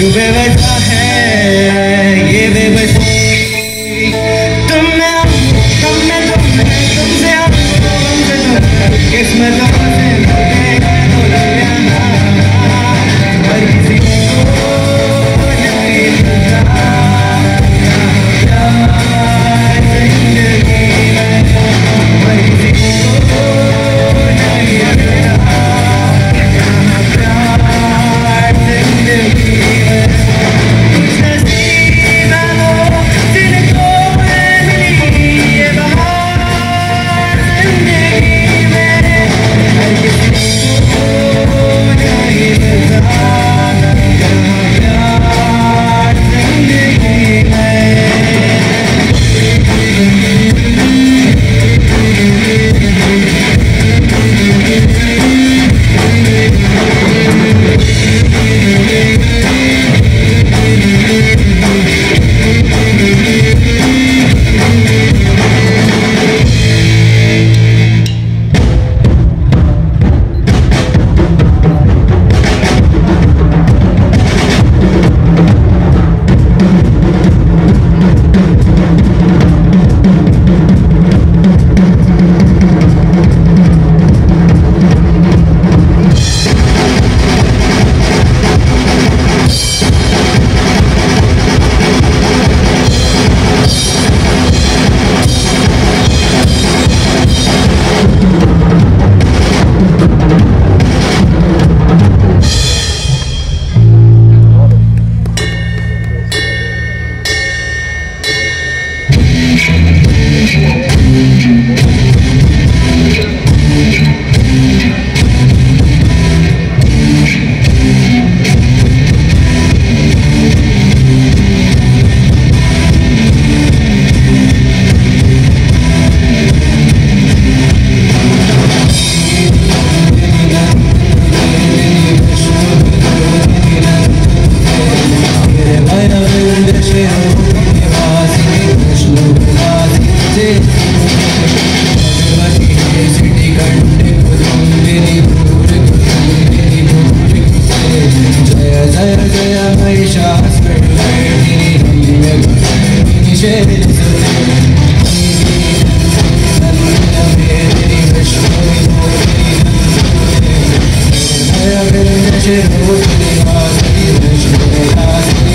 You've been a. just barely I'm